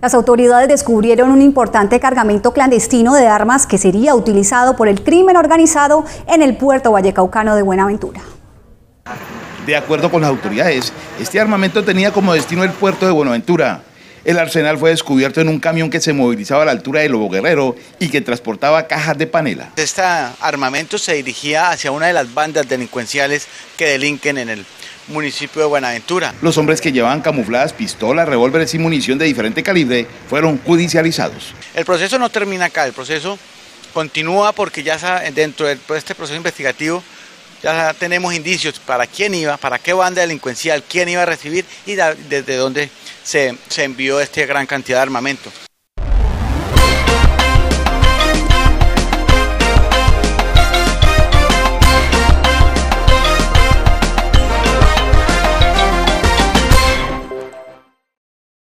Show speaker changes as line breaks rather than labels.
Las autoridades descubrieron un importante cargamento clandestino de armas que sería utilizado por el crimen organizado en el puerto vallecaucano de Buenaventura.
De acuerdo con las autoridades, este armamento tenía como destino el puerto de Buenaventura. El arsenal fue descubierto en un camión que se movilizaba a la altura de Lobo Guerrero y que transportaba cajas de panela.
Este armamento se dirigía hacia una de las bandas delincuenciales que delinquen en el municipio de Buenaventura.
Los hombres que llevaban camufladas, pistolas, revólveres y munición de diferente calibre fueron judicializados.
El proceso no termina acá, el proceso continúa porque ya dentro de este proceso investigativo ya tenemos indicios para quién iba, para qué banda delincuencial, quién iba a recibir y desde dónde se, se envió esta gran cantidad de armamento.